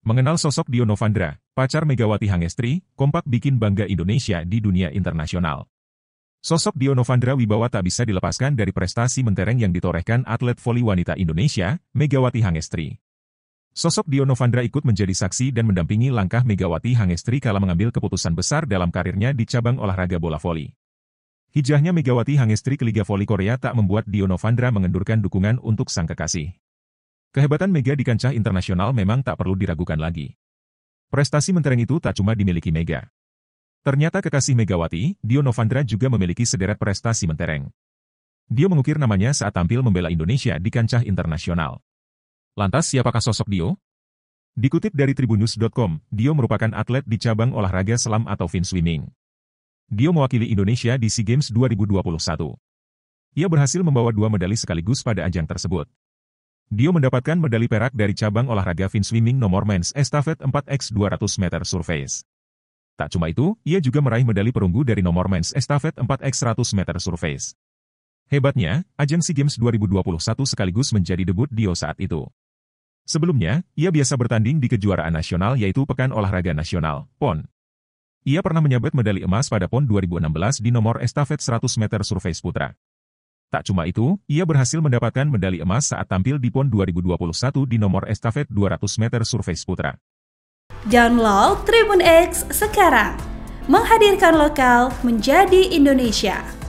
Mengenal sosok Dio Novandra, pacar Megawati Hangestri, kompak bikin bangga Indonesia di dunia internasional. Sosok Dio Novandra Wibawa tak bisa dilepaskan dari prestasi mentereng yang ditorehkan atlet voli wanita Indonesia, Megawati Hangestri. Sosok Dio Novandra ikut menjadi saksi dan mendampingi langkah Megawati Hangestri kala mengambil keputusan besar dalam karirnya di cabang olahraga bola voli. Hijrahnya Megawati Hangestri ke Liga Voli Korea tak membuat Dio Novandra mengendurkan dukungan untuk sang kekasih. Kehebatan Mega di kancah internasional memang tak perlu diragukan lagi. Prestasi mentereng itu tak cuma dimiliki Mega. Ternyata kekasih Megawati, Dio Novandra juga memiliki sederet prestasi mentereng. Dio mengukir namanya saat tampil membela Indonesia di kancah internasional. Lantas siapakah sosok Dio? Dikutip dari tribunnews.com, Dio merupakan atlet di cabang olahraga selam atau fin swimming. Dio mewakili Indonesia di SEA Games 2021. Ia berhasil membawa dua medali sekaligus pada ajang tersebut. Dio mendapatkan medali perak dari cabang olahraga fin swimming nomor men's estafet 4x 200 meter surface. Tak cuma itu, ia juga meraih medali perunggu dari nomor men's estafet 4x 100 meter surface. Hebatnya, ajang SEA Games 2021 sekaligus menjadi debut Dio saat itu. Sebelumnya, ia biasa bertanding di kejuaraan nasional yaitu Pekan Olahraga Nasional, PON. Ia pernah menyabet medali emas pada PON 2016 di nomor estafet 100 meter surface putra. Tak cuma itu, ia berhasil mendapatkan medali emas saat tampil di PON 2021 di nomor estafet 200 meter surface putra. Download Tribun X sekarang, menghadirkan lokal menjadi Indonesia.